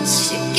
once you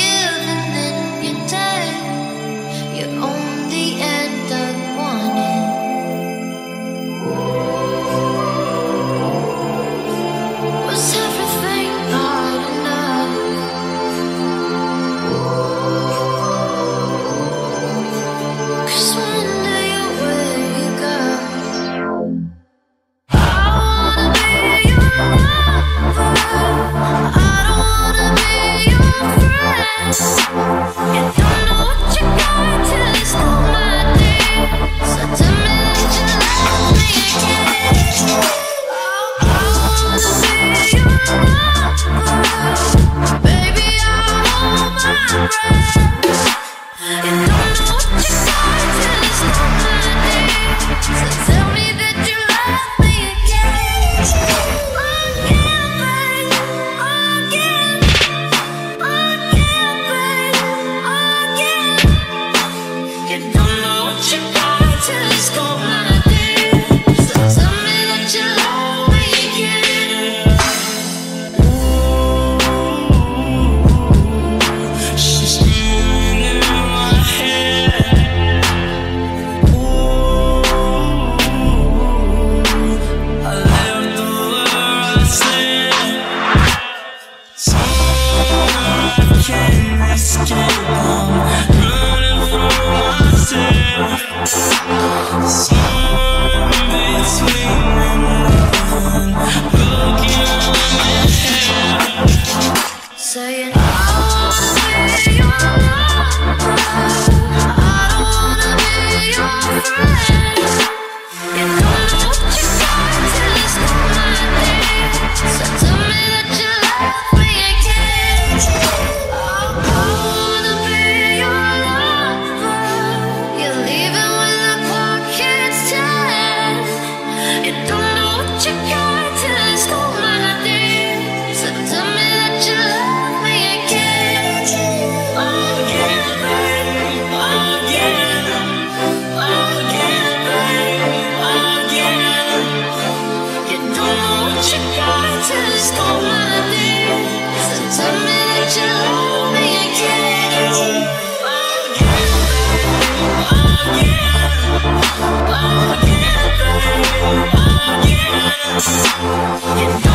babe. Again.